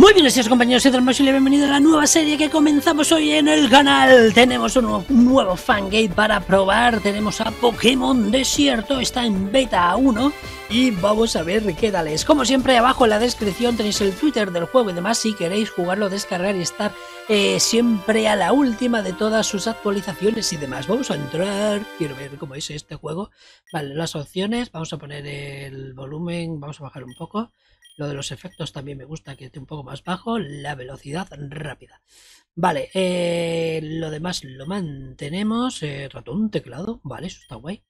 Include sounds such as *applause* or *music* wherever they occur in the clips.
Muy bien, señores compañeros, soy Dramos y bienvenido a la nueva serie que comenzamos hoy en el canal. Tenemos un, nuevo- un nuevo fangate para probar. Tenemos a Pokémon Desierto, está en beta 1 y vamos a ver qué tal es. Como siempre, abajo en la descripción tenéis el Twitter del juego y demás si queréis jugarlo, descargar y estar eh, siempre a la última de todas sus actualizaciones y demás. Vamos a entrar, quiero ver cómo es este juego. Vale, las opciones, vamos a poner el volumen, vamos a bajar un poco. Lo de los efectos también me gusta que esté un poco más bajo. La velocidad rápida. Vale, eh, lo demás lo mantenemos. eh, ratón, teclado. Vale, eso está guay.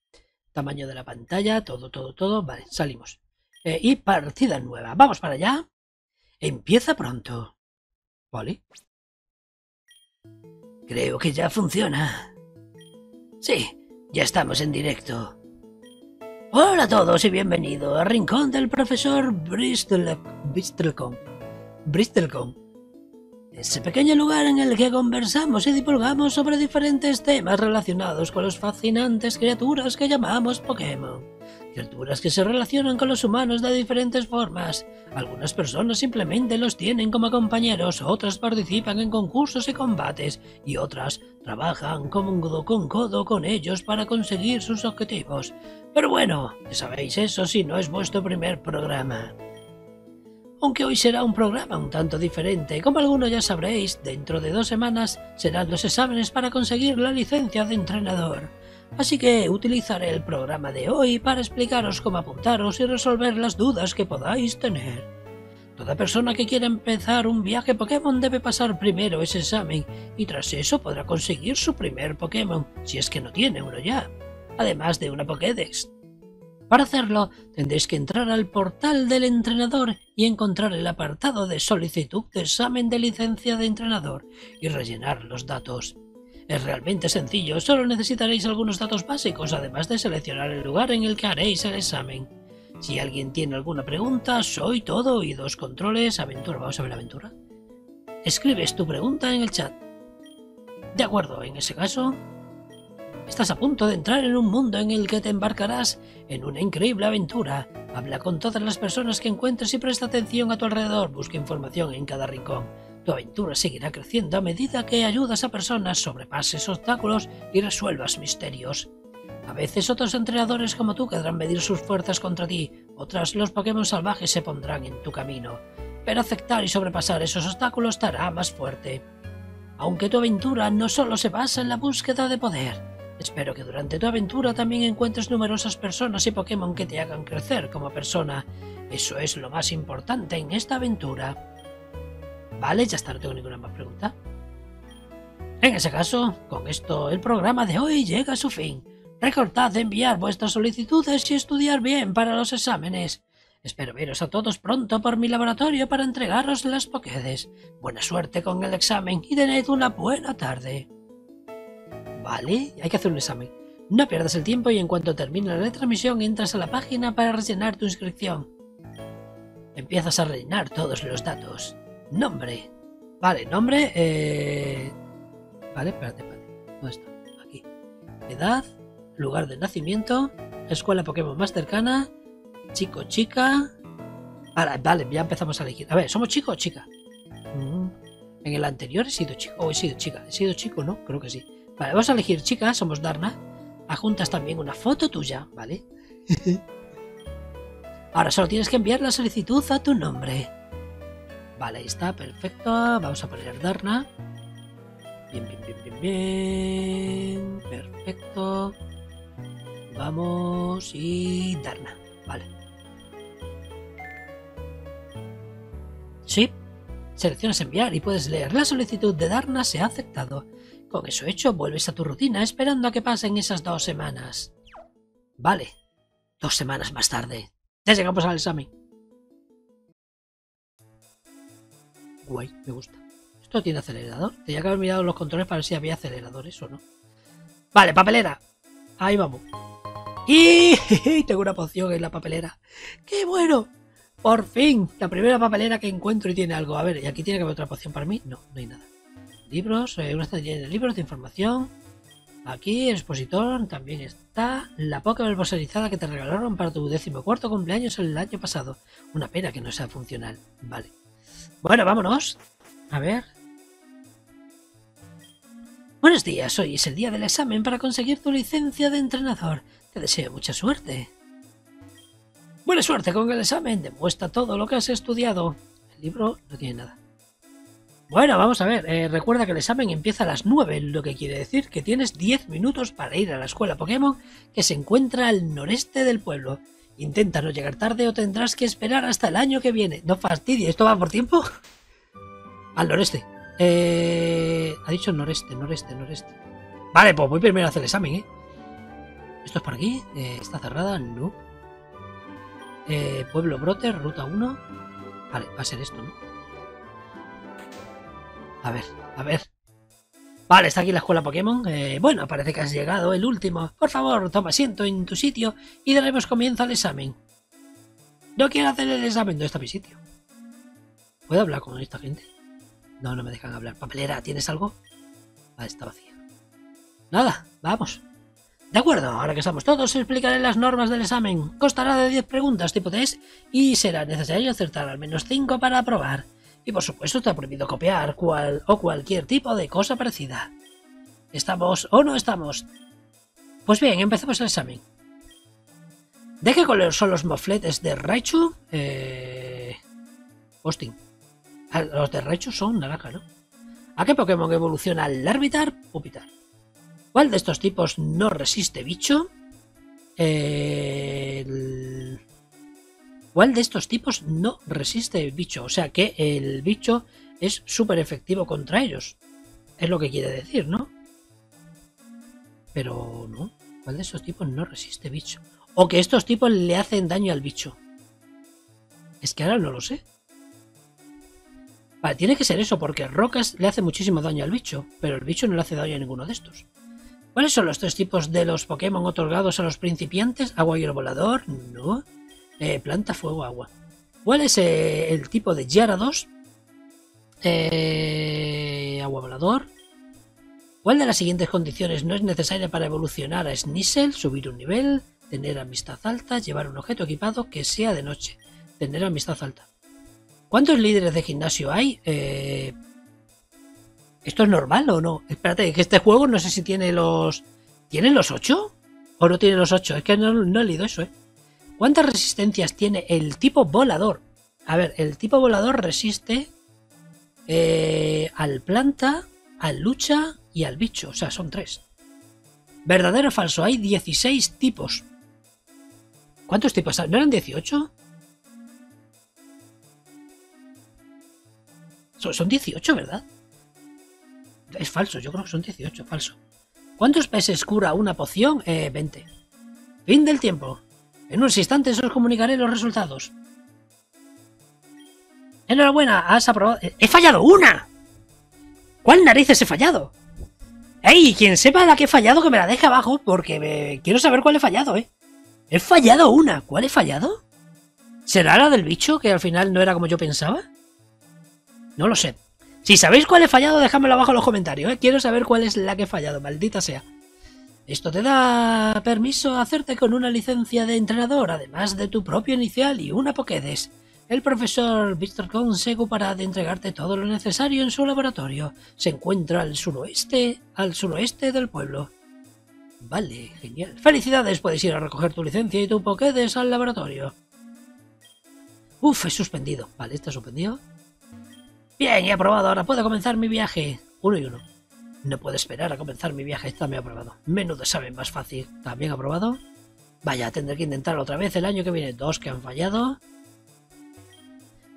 Tamaño de la pantalla, todo, todo, todo. Vale, salimos. Eh, y partida nueva. Vamos para allá. Empieza pronto. Vale. Creo que ya funciona. Sí, ya estamos en directo. Hola a todos y bienvenido al rincón del profesor Bristol Bristolcon. Bristolcon. Ese pequeño lugar en el que conversamos y divulgamos sobre diferentes temas relacionados con los fascinantes criaturas que llamamos Pokémon. Criaturas que se relacionan con los humanos de diferentes formas. Algunas personas simplemente los tienen como compañeros, otras participan en concursos y combates, y otras trabajan codo con codo con ellos para conseguir sus objetivos. Pero bueno, ya sabéis eso si no es vuestro primer programa. Aunque hoy será un programa un tanto diferente, como algunos ya sabréis, dentro de dos semanas serán los exámenes para conseguir la licencia de entrenador. Así que utilizaré el programa de hoy para explicaros cómo apuntaros y resolver las dudas que podáis tener. Toda persona que quiera empezar un viaje Pokémon debe pasar primero ese examen y tras eso podrá conseguir su primer Pokémon, si es que no tiene uno ya, además de una Pokédex. Para hacerlo, tendréis que entrar al portal del entrenador y encontrar el apartado de solicitud de examen de licencia de entrenador y rellenar los datos. Es realmente sencillo, solo necesitaréis algunos datos básicos, además de seleccionar el lugar en el que haréis el examen. Si alguien tiene alguna pregunta, soy todo oídos. Controles, aventura. Vamos a ver la aventura. Escribes tu pregunta en el chat. De acuerdo, en ese caso, Estás a punto de entrar en un mundo en el que te embarcarás en una increíble aventura. Habla con todas las personas que encuentres y presta atención a tu alrededor. Busca información en cada rincón. Tu aventura seguirá creciendo a medida que ayudas a personas, sobrepases obstáculos y resuelvas misterios. A veces otros entrenadores como tú querrán medir sus fuerzas contra ti, otras los Pokémon salvajes se pondrán en tu camino. Pero aceptar y sobrepasar esos obstáculos te hará más fuerte. Aunque tu aventura no solo se basa en la búsqueda de poder, Espero que durante tu aventura también encuentres numerosas personas y Pokémon que te hagan crecer como persona. Eso es lo más importante en esta aventura. Vale, ya está, no tengo ninguna más pregunta. En ese caso, con esto el programa de hoy llega a su fin. Recordad enviar vuestras solicitudes y estudiar bien para los exámenes. Espero veros a todos pronto por mi laboratorio para entregaros las Pokédex. Buena suerte con el examen y tened una buena tarde. Vale, hay que hacer un examen. No pierdas el tiempo y en cuanto termine la transmisión entras a la página para rellenar tu inscripción. Empiezas a rellenar todos los datos. Nombre. Vale, nombre. Eh... Vale, espérate, espérate. ¿Dónde está? Aquí. Edad. Lugar de nacimiento. Escuela Pokémon más cercana. Chico, chica. Vale, vale, ya empezamos a elegir. A ver, ¿somos chico o chica? Mm. En el anterior he sido chico. O he sido chica. ¿He sido chico? No, creo que sí. Vale, vamos a elegir chica, somos Darna. Adjuntas también una foto tuya, ¿vale? *laughs* Ahora solo tienes que enviar la solicitud a tu nombre. Vale, ahí está, perfecto. Vamos a poner Darna. Bien, bien, bien, bien, bien. Perfecto. Vamos y Darna. Vale. Sí. Seleccionas enviar y puedes leer. La solicitud de Darna se ha aceptado. Con eso hecho, vuelves a tu rutina esperando a que pasen esas dos semanas. Vale, dos semanas más tarde. Ya llegamos al examen. Guay, me gusta. ¿Esto tiene acelerador? Tenía que haber mirado los controles para ver si había aceleradores o no. Vale, papelera. Ahí vamos. ¡Y! *laughs* Tengo una poción en la papelera. ¡Qué bueno! Por fin, la primera papelera que encuentro y tiene algo. A ver, ¿y aquí tiene que haber otra poción para mí? No, no hay nada libros, eh, una estantería de libros de información. Aquí, el expositor, también está la Pokéball personalizada que te regalaron para tu decimocuarto cumpleaños el año pasado. Una pena que no sea funcional. Vale. Bueno, vámonos. A ver. Buenos días, hoy es el día del examen para conseguir tu licencia de entrenador. Te deseo mucha suerte. Buena suerte con el examen, demuestra todo lo que has estudiado. El libro no tiene nada. Bueno, vamos a ver, eh, recuerda que el examen empieza a las 9, lo que quiere decir que tienes 10 minutos para ir a la escuela Pokémon que se encuentra al noreste del pueblo. Intenta no llegar tarde o tendrás que esperar hasta el año que viene. No fastidies, ¿esto va por tiempo? *laughs* Al noreste. Eh, ha dicho noreste, noreste, noreste. Vale, pues voy primero a hacer el examen, ¿eh? ¿Esto es por aquí? Eh, ¿Está cerrada? No. Eh, Pueblo Brote, ruta 1. Vale, va a ser esto, ¿no? A ver, a ver. Vale, está aquí la escuela Pokémon. Eh, bueno, parece que has llegado, el último. Por favor, toma asiento en tu sitio y daremos comienzo al examen. No quiero hacer el examen, no está mi sitio. ¿Puedo hablar con esta gente? No, no me dejan hablar. Papelera, ¿tienes algo? Vale, está vacía. Nada, vamos. De acuerdo, ahora que estamos todos, explicaré las normas del examen. Constará de 10 preguntas tipo test y será necesario acertar al menos 5 para aprobar. Y por supuesto está prohibido copiar cual o cualquier tipo de cosa parecida. ¿Estamos o no estamos? Pues bien, empecemos el examen. ¿De qué color son los mofletes de Raichu? Eh... Austin. Ah, los de Raichu son naranja, ¿no? ¿A qué Pokémon evoluciona el Larvitar? Pupitar. ¿Cuál de estos tipos no resiste bicho? Eh... ¿Cuál de estos tipos no resiste el bicho? O sea que el bicho es súper efectivo contra ellos. Es lo que quiere decir, ¿no? Pero no. ¿Cuál de esos tipos no resiste bicho? O que estos tipos le hacen daño al bicho. Es que ahora no lo sé. Vale, tiene que ser eso, porque Rocas le hace muchísimo daño al bicho, pero el bicho no le hace daño a ninguno de estos. ¿Cuáles son los tres tipos de los Pokémon otorgados a los principiantes? ¿Agua y el volador? No. Eh, planta, fuego, agua. ¿Cuál es eh, el tipo de Gyarados? Eh, agua volador. ¿Cuál de las siguientes condiciones no es necesaria para evolucionar a Sneasel? Subir un nivel, tener amistad alta, llevar un objeto equipado que sea de noche, tener amistad alta. ¿Cuántos líderes de gimnasio hay? Eh, ¿Esto es normal o no? Espérate, que este juego no sé si tiene los... ¿Tiene los 8? ¿O no tiene los 8? Es que no, no he leído eso, ¿eh? ¿Cuántas resistencias tiene el tipo volador? A ver, el tipo volador resiste eh, al planta, al lucha y al bicho. O sea, son tres. Verdadero o falso, hay 16 tipos. ¿Cuántos tipos? ¿No eran 18? Son 18, ¿verdad? Es falso, yo creo que son 18, falso. ¿Cuántos peces cura una poción? Eh, 20. Fin del tiempo. En unos instantes os comunicaré los resultados. Enhorabuena, has aprobado... ¡He fallado una! ¿Cuál narices he fallado? ¡Ey! Quien sepa la que he fallado que me la deje abajo porque quiero saber cuál he fallado, ¿eh? He fallado una. ¿Cuál he fallado? ¿Será la del bicho que al final no era como yo pensaba? No lo sé. Si sabéis cuál he fallado, dejadmelo abajo en los comentarios, ¿eh? Quiero saber cuál es la que he fallado, maldita sea. Esto te da permiso a hacerte con una licencia de entrenador, además de tu propio inicial y una Pokédex. El profesor Víctor se ocupará de entregarte todo lo necesario en su laboratorio. Se encuentra al suroeste, al suroeste del pueblo. Vale, genial. Felicidades, puedes ir a recoger tu licencia y tu Pokédex al laboratorio. Uf, he suspendido. Vale, está suspendido. Bien, he aprobado. Ahora puedo comenzar mi viaje. Uno y uno. No puedo esperar a comenzar mi viaje, está muy aprobado. Menudo sabe más fácil. ¿También aprobado? Vaya, tendré que intentar otra vez el año que viene. Dos que han fallado.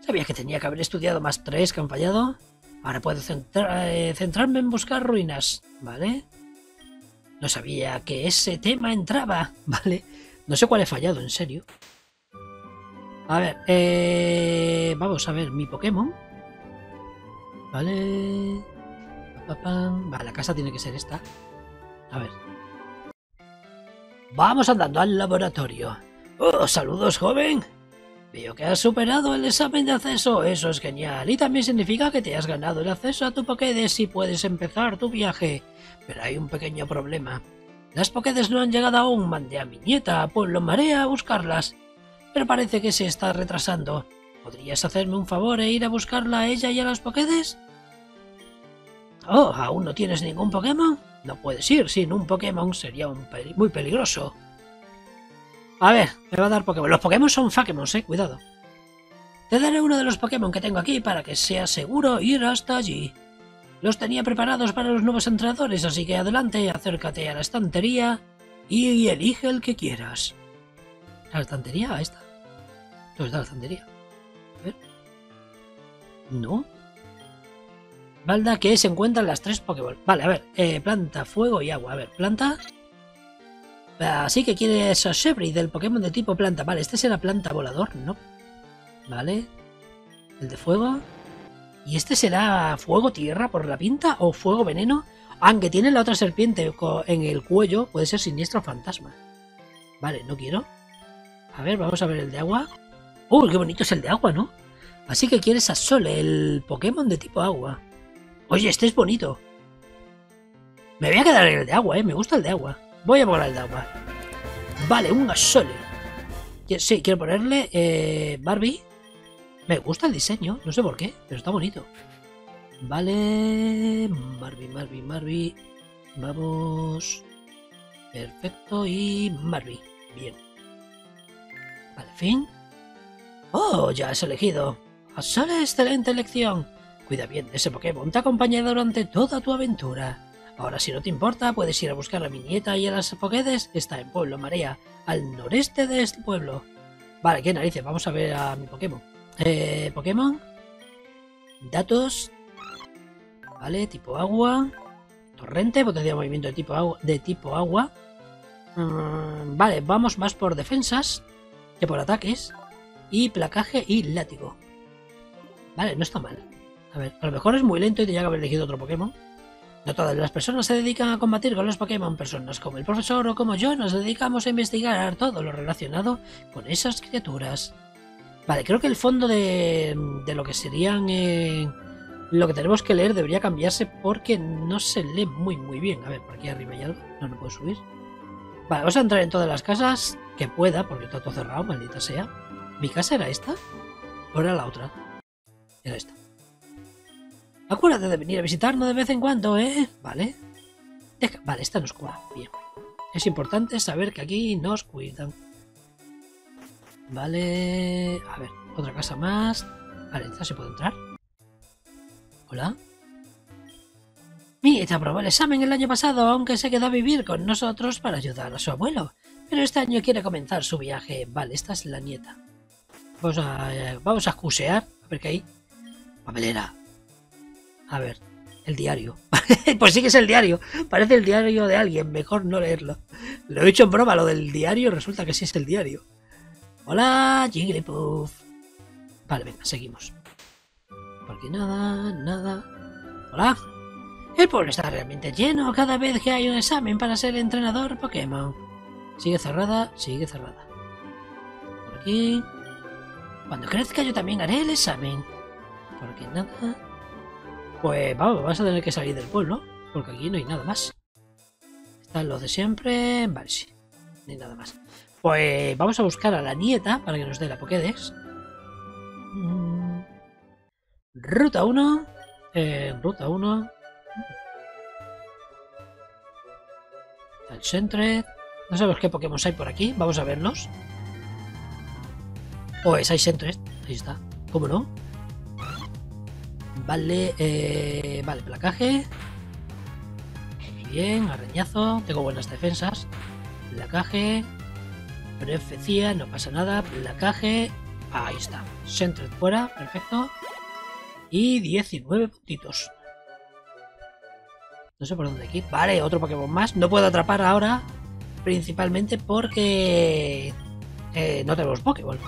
Sabía que tenía que haber estudiado más tres que han fallado. Ahora puedo eh, centrarme en buscar ruinas, ¿vale? No sabía que ese tema entraba, *laughs* ¿vale? No sé cuál he fallado, en serio. A ver, eh, vamos a ver mi Pokémon. Vale. Vale, la casa tiene que ser esta. A ver. Vamos andando al laboratorio. Oh, saludos, joven. Veo que has superado el examen de acceso, eso es genial. Y también significa que te has ganado el acceso a tu Pokédex y puedes empezar tu viaje. Pero hay un pequeño problema. Las Pokédex no han llegado aún, mandé a mi nieta a Pueblo Marea a buscarlas. Pero parece que se está retrasando. ¿Podrías hacerme un favor e ir a buscarla a ella y a los Pokédex? Oh, ¿aún no tienes ningún Pokémon? No puedes ir sin un Pokémon, sería muy peligroso. A ver, me va a dar Pokémon. Los Pokémon son Pokémon, eh, cuidado. Te daré uno de los Pokémon que tengo aquí para que sea seguro ir hasta allí. Los tenía preparados para los nuevos entrenadores, así que adelante, acércate a la estantería y elige el que quieras. ¿La estantería? Ahí está. ¿Dónde está la estantería? A ver. No. Balda que se encuentran las tres Pokéball. Vale, a ver. Eh, planta, fuego y agua. A ver, planta. Así que quieres a Shebri del Pokémon de tipo planta. Vale, este será planta volador, ¿no? Vale. El de fuego. ¿Y este será fuego tierra por la pinta o fuego veneno? Aunque tiene la otra serpiente en el cuello, puede ser siniestro fantasma. Vale, no quiero. A ver, vamos a ver el de agua. ¡Uy, qué bonito es el de agua, ¿no? Así que quieres a Sole, el Pokémon de tipo agua. Oye, este es bonito. Me voy a quedar en el de agua, ¿eh? Me gusta el de agua. Voy a poner el de agua. Vale, un Gasole. Sí, quiero ponerle eh, Barbie. Me gusta el diseño, no sé por qué, pero está bonito. Vale, Barbie, Barbie, Barbie. Vamos. Perfecto, y Barbie. Bien. Vale, fin. Oh, ya has elegido. Sale excelente elección. Cuida bien de ese Pokémon, te acompaña durante toda tu aventura. Ahora, si no te importa, puedes ir a buscar a mi nieta y a las Pokédex. Está en Pueblo Marea, al noreste de este pueblo. Vale, qué narices, vamos a ver a mi Pokémon. Eh, Pokémon. Datos. Vale, tipo agua. Torrente, potencia de movimiento de tipo agua. De tipo agua. Mm, vale, vamos más por defensas que por ataques. Y placaje y látigo. Vale, no está mal. A ver, a lo mejor es muy lento y tenía que haber elegido otro Pokémon. No todas las personas se dedican a combatir con los Pokémon. Personas como el profesor o como yo nos dedicamos a investigar todo lo relacionado con esas criaturas. Vale, creo que el fondo de, de lo que serían... Eh, lo que tenemos que leer debería cambiarse porque no se lee muy muy bien. A ver, por aquí arriba hay algo. No, no puedo subir. Vale, vamos a entrar en todas las casas que pueda, porque está todo cerrado, maldita sea. ¿Mi casa era esta? ¿O era la otra? Era esta. Acuérdate de venir a visitarnos de vez en cuando, ¿eh? Vale. Vale, esta nos cuida. Bien. Es importante saber que aquí nos cuidan. Vale. A ver, otra casa más. Vale, ¿esta se puede entrar? Hola. Mita aprobó el examen el año pasado, aunque se quedó a vivir con nosotros para ayudar a su abuelo. Pero este año quiere comenzar su viaje. Vale, esta es la nieta. Vamos a, eh, vamos a excusear. A ver qué hay. Papelera. A ver, el diario. *laughs* pues sí que es el diario. Parece el diario de alguien. Mejor no leerlo. Lo he hecho en broma lo del diario resulta que sí es el diario. Hola, Jigglypuff. Vale, venga, seguimos. Porque nada, nada. Hola. El pueblo está realmente lleno cada vez que hay un examen para ser entrenador Pokémon. Sigue cerrada, sigue cerrada. Por aquí. Cuando crezca yo también haré el examen. Porque nada. Pues vamos, vamos a tener que salir del pueblo, porque aquí no hay nada más. Están los de siempre. Vale, sí. No hay nada más. Pues vamos a buscar a la nieta para que nos dé la Pokédex. Mm. Ruta 1. Eh, ruta 1. El Sentret. No sabemos qué Pokémon hay por aquí. Vamos a verlos. Pues hay Sentret. Ahí está. ¿Cómo no? Vale, eh, vale, placaje. Bien, arañazo. Tengo buenas defensas. Placaje. Prefecía, no pasa nada. Placaje. Ahí está. Sentret fuera, perfecto. Y 19 puntitos. No sé por dónde ir. Vale, otro Pokémon más. No puedo atrapar ahora. Principalmente porque... Eh, no tenemos Pokéball.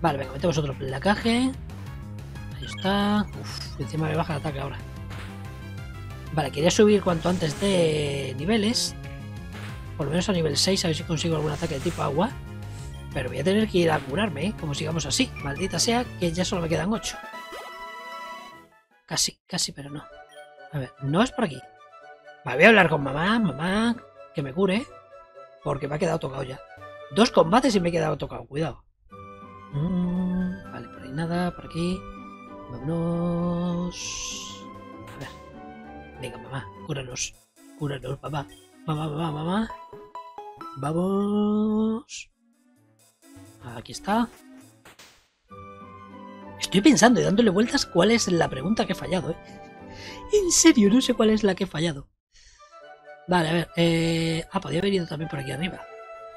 Vale, venga, metemos otro placaje. Ahí está. Uf, encima me baja el ataque ahora. Vale, quería subir cuanto antes de niveles. Por lo menos a nivel 6, a ver si consigo algún ataque de tipo agua. Pero voy a tener que ir a curarme, ¿eh? como sigamos así. Maldita sea que ya solo me quedan 8. Casi, casi, pero no. A ver, no es por aquí. Vale, voy a hablar con mamá, mamá, que me cure. Porque me ha quedado tocado ya. Dos combates y me he quedado tocado, cuidado. Mm. nada, por aquí. Vámonos. A ver. Venga, mamá, cúranos. Cúranos, mamá. Mamá, mamá, mamá. Vamos. Aquí está. Estoy pensando y dándole vueltas cuál es la pregunta que he fallado, ¿eh? En serio, no sé cuál es la que he fallado. Vale, a ver. Eh... Ah, podía haber ido también por aquí arriba.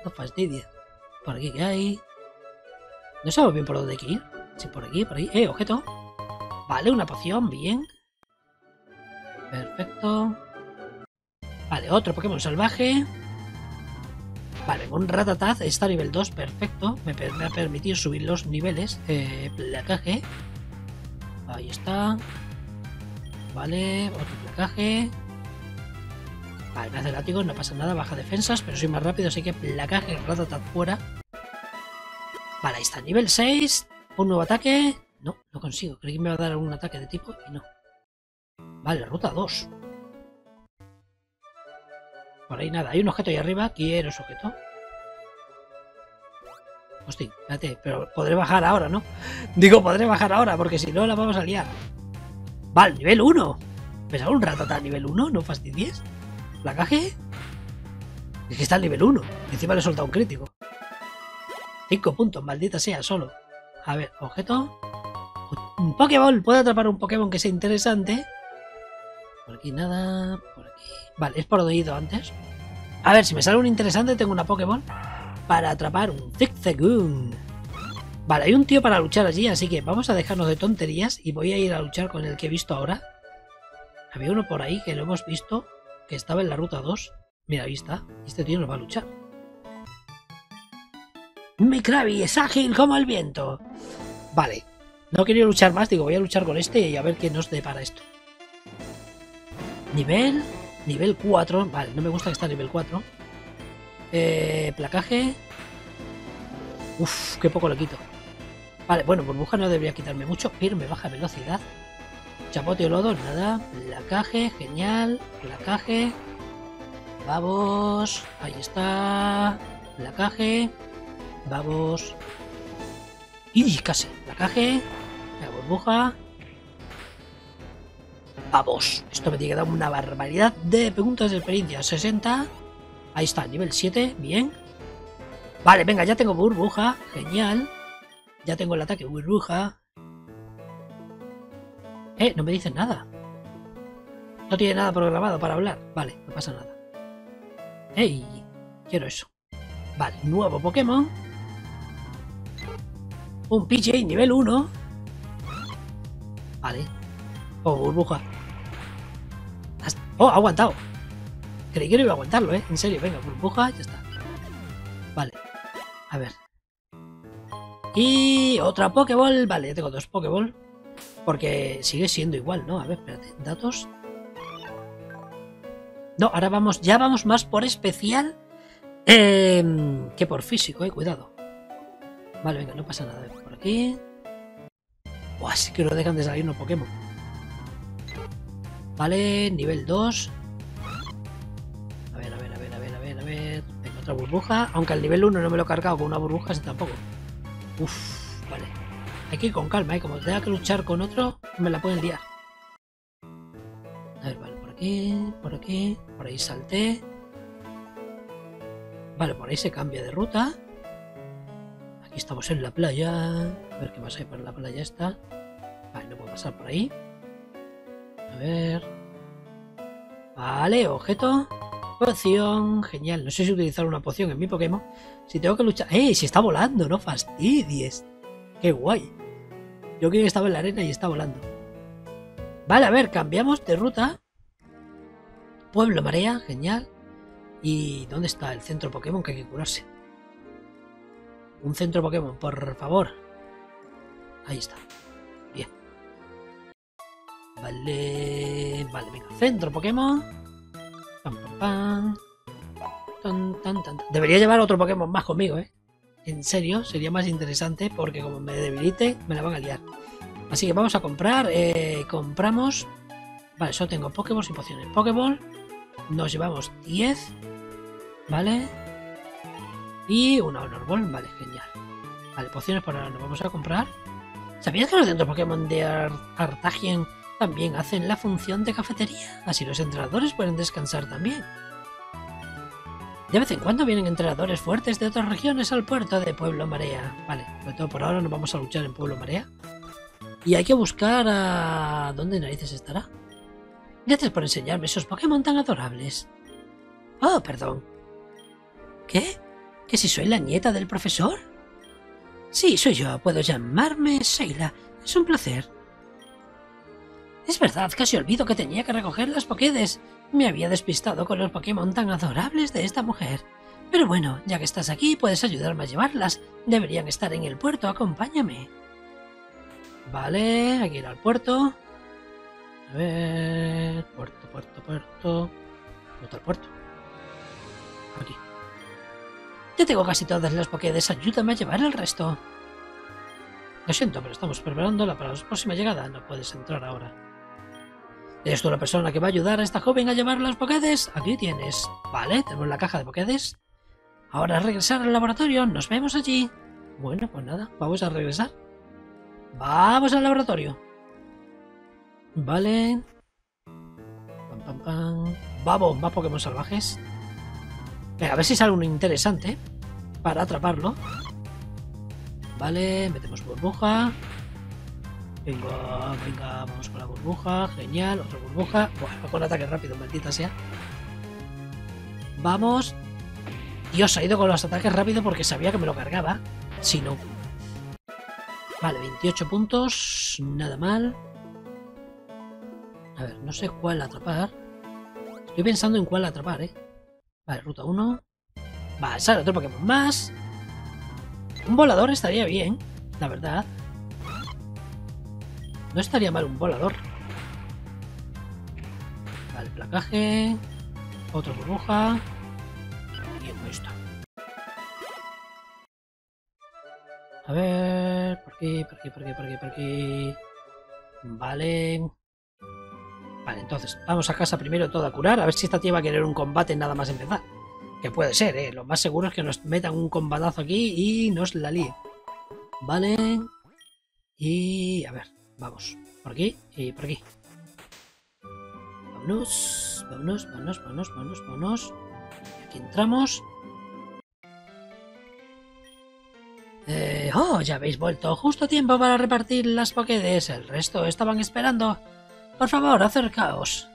No fastidia. Por aquí que hay. No sabemos bien por dónde hay que ir. Sí, por aquí, por ahí. Eh, objeto. Vale, una poción, bien. Perfecto. Vale, otro Pokémon salvaje. Vale, un Ratataz está a nivel 2, perfecto. Me, ha permitido subir los niveles. Eh, placaje. Ahí está. Vale, otro placaje. Vale, me hace látigo, no pasa nada, baja defensas, pero soy más rápido, así que placaje, Ratataz fuera. Vale, ahí está, nivel 6. Un nuevo ataque. No, no consigo. Creí que me va a dar algún ataque de tipo y no. Vale, ruta 2. Por ahí nada. Hay un objeto ahí arriba. Quiero ese objeto. Hostia, espérate. Pero podré bajar ahora, ¿no? Digo, podré bajar ahora, porque si no la vamos a liar. Vale, nivel 1. ¿Pensaba un ratata nivel 1? ¿No fastidies? ¿La caje? Es que está al nivel 1. Encima le he soltado un crítico. 5 puntos, maldita sea, solo. A ver, objeto. Un Pokéball. Puedo atrapar un Pokémon que sea interesante. Por aquí nada. Por aquí. Vale, es por donde he ido antes. A ver, si me sale un interesante, tengo una Pokémon para atrapar un Zigzagoon. Vale, hay un tío para luchar allí, así que vamos a dejarnos de tonterías y voy a ir a luchar con el que he visto ahora. Había uno por ahí que lo hemos visto, que estaba en la ruta 2. Mira, ahí está. Este tío nos va a luchar. Mi Krabby es ágil como el viento. Vale. No quería luchar más, digo, voy a luchar con este y a ver qué nos depara esto. Nivel... Nivel 4. Vale, no me gusta que está nivel 4. Eh, placaje. Uf, qué poco le quito. Vale, bueno, burbuja no debería quitarme mucho. Firme, baja velocidad. Chapote lodo, nada. Placaje, genial. Placaje. Vamos. Ahí está. Placaje. Vamos. Y casi. Placaje. La burbuja. Vamos. Esto me tiene que dar una barbaridad de preguntas de experiencia. 60. Ahí está, nivel 7. Bien. Vale, venga, ya tengo burbuja. Genial. Ya tengo el ataque burbuja. Eh, no me dicen nada. No tiene nada programado para hablar. Vale, no pasa nada. ¡Ey! Quiero eso. Vale, nuevo Pokémon. Un PJ nivel 1. Vale. Oh, burbuja. Oh, ha aguantado. Creí que no iba a aguantarlo, ¿eh? En serio, venga, burbuja, ya está. Vale. A ver. Y otra Pokéball. Vale, ya tengo dos Pokéball. Porque sigue siendo igual, ¿no? A ver, espérate. Datos. No, ahora vamos, ya vamos más por especial em, que por físico, eh. Cuidado. Vale, venga, no pasa nada. Por aquí. Buah, sí que no dejan de salir unos Pokémon. Vale, nivel 2. A ver, a ver, a ver, a ver, a ver, a ver. Tengo otra burbuja. Aunque al nivel 1 no me lo he cargado con una burbuja, ese tampoco. Uf, vale. Hay que ir con calma, ¿eh? Como tenga que luchar con otro, me la pueden liar. A ver, vale, por aquí, por aquí, por ahí salté. Vale, por ahí se cambia de ruta. Aquí estamos en la playa. A ver qué más hay por la playa esta. Vale, no puedo pasar por ahí. A ver. Vale, objeto. Poción. Genial. No sé si utilizar una poción en mi Pokémon. Si tengo que luchar. ¡Eh! Si está volando, no fastidies. ¡Qué guay! Yo creí que estaba en la arena y está volando. Vale, a ver, cambiamos de ruta. Pueblo Marea, genial. ¿Y dónde está el centro Pokémon que hay que curarse? Un centro Pokémon, por favor. Ahí está. Vale, vale, venga, centro Pokémon. Pam, pam, pam. Debería llevar otro Pokémon más conmigo, ¿eh? En serio, sería más interesante porque como me debilite, me la van a liar. Así que vamos a comprar. Eh, compramos. Vale, solo tengo Pokémon y pociones. Pokéball. Nos llevamos 10. Vale. Y una Honor Ball. Vale, genial. Vale, pociones por ahora nos vamos a comprar. ¿Sabías que los centros Pokémon de Ar Artagien también hacen la función de cafetería? Así los entrenadores pueden descansar también. De vez en cuando vienen entrenadores fuertes de otras regiones al puerto de Pueblo Marea. Vale, sobre todo por ahora no vamos a luchar en Pueblo Marea. Y hay que buscar a... ¿Dónde narices estará? Gracias por enseñarme esos Pokémon tan adorables. Oh, perdón. ¿Qué? ¿Que si soy la nieta del profesor? Sí, soy yo. Puedo llamarme Sheila. Es un placer. Es verdad, casi olvido que tenía que recoger las Pokédes. Me había despistado con los Pokémon tan adorables de esta mujer. Pero bueno, ya que estás aquí, puedes ayudarme a llevarlas. Deberían estar en el puerto, acompáñame. Vale, hay que ir al puerto. A ver... Puerto, puerto, puerto... ¿Dónde está el puerto? Aquí. Ya tengo casi todas las Pokédes, ayúdame a llevar el resto. Lo siento, pero estamos preparándola para la próxima llegada. No puedes entrar ahora. ¿Eres tú la persona que va a ayudar a esta joven a llevar las Pokédes? Aquí tienes. Vale, tenemos la caja de Pokédes. Ahora regresar al laboratorio. Nos vemos allí. Bueno, pues nada, vamos a regresar. Vamos al laboratorio. Vale. Vamos, más Pokémon salvajes. Venga, a ver si sale uno interesante para atraparlo. Vale, metemos burbuja. Venga, venga, vamos con la burbuja. Genial, otra burbuja. Buah, con ataque rápido, maldita sea. Vamos. Dios, ha ido con los ataques rápido porque sabía que me lo cargaba. Si no. Vale, 28 puntos. Nada mal. A ver, no sé cuál atrapar. Estoy pensando en cuál atrapar, ¿eh? Vale, ruta 1. Vale, sale otro Pokémon más. Un volador estaría bien, la verdad. No estaría mal un volador. Vale, placaje. Otra burbuja. Y esto. A ver, por aquí, por aquí, por aquí, por aquí, por aquí. Vale. Vale, entonces, vamos a casa primero todo a curar, a ver si esta tía va a querer un combate nada más empezar. Que puede ser, ¿eh? Lo más seguro es que nos metan un combatazo aquí y nos la líe. Vale. Y... a ver. Vamos, por aquí y por aquí. Vámonos, vámonos, vámonos, vámonos, vámonos, vámonos. Aquí entramos. Eh, oh, ya habéis vuelto. Justo tiempo para repartir las Pokédex. El resto estaban esperando. Por favor, acercaos.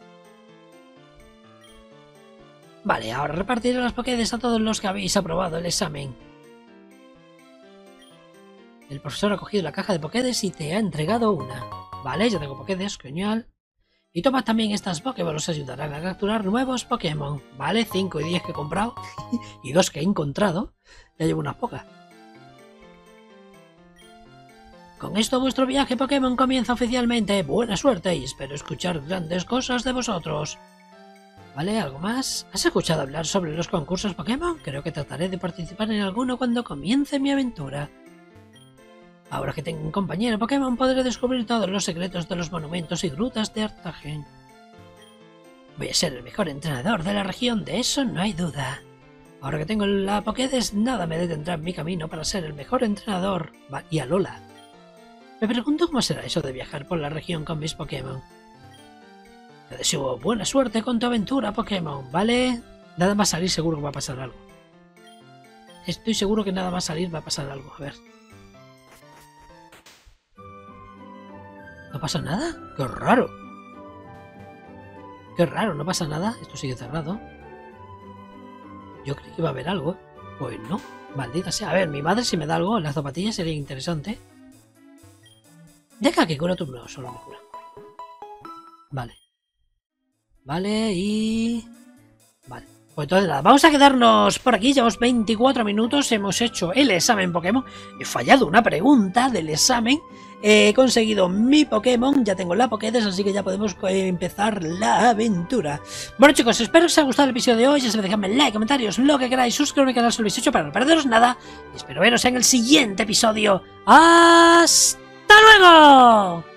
Vale, ahora repartiré las Pokédex a todos los que habéis aprobado el examen. El profesor ha cogido la caja de Pokédex y te ha entregado una. Vale, ya tengo Pokédex, genial. Y toma también estas Pokéballs, ayudarán a capturar nuevos Pokémon. Vale, 5 y 10 que he comprado. *laughs* y 2 que he encontrado. Ya llevo unas pocas. Con esto vuestro viaje Pokémon comienza oficialmente. Buena suerte y espero escuchar grandes cosas de vosotros. ¿Vale? ¿Algo más? ¿Has escuchado hablar sobre los concursos Pokémon? Creo que trataré de participar en alguno cuando comience mi aventura. Ahora que tengo un compañero Pokémon podré descubrir todos los secretos de los monumentos y grutas de Artagen. Voy a ser el mejor entrenador de la región, de eso no hay duda. Ahora que tengo la Pokédex, nada me detendrá en mi camino para ser el mejor entrenador. y a Lola. Me pregunto cómo será eso de viajar por la región con mis Pokémon. Te deseo buena suerte con tu aventura, Pokémon, ¿vale? Nada más salir seguro que va a pasar algo. Estoy seguro que nada más salir va a pasar algo. A ver. ¿No pasa nada? ¡Qué raro! ¡Qué raro! No pasa nada. Esto sigue cerrado. Yo creí que iba a haber algo. Pues no. Maldita sea. A ver, mi madre si me da algo en las zapatillas sería interesante. Deja que cura tu... No, solo me cura. Vale. Vale, y... Vale. Pues entonces nada, vamos a quedarnos por aquí, llevamos 24 minutos, hemos hecho el examen Pokémon, he fallado una pregunta del examen, he conseguido mi Pokémon, ya tengo la Pokédex, así que ya podemos eh, empezar la aventura. Bueno chicos, espero que os haya gustado el episodio de hoy, ya sabéis, dejadme like, comentarios, lo que queráis, suscribiros al canal si lo habéis hecho para no perderos nada, y espero veros en el siguiente episodio. ¡Hasta luego!